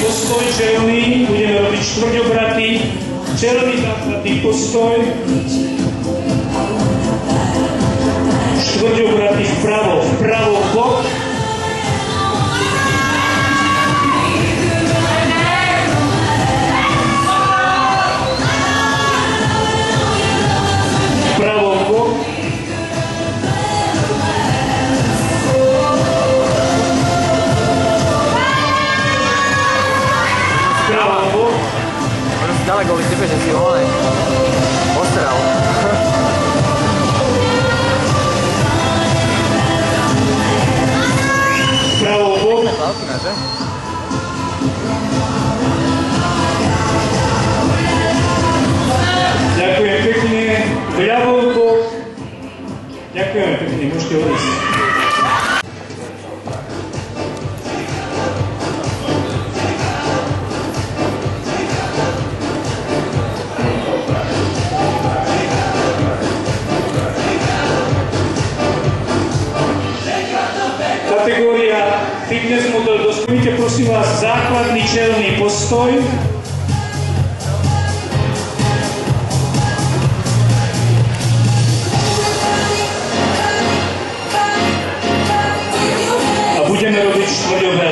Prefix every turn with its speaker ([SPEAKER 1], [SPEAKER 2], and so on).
[SPEAKER 1] postoj čelný, budeme robiť štvrťobraty, čelný základný postoj, štvrťobraty
[SPEAKER 2] gotta go with že if you want it. What's the hell?
[SPEAKER 1] Bravo, Bob.
[SPEAKER 2] Kalkın hadi.
[SPEAKER 1] Дякую пекне. Браво, Боб. Дякую пекне. kategória fitness model dospojite prosím vás základný čelný postoj. A budeme robiť štvrťové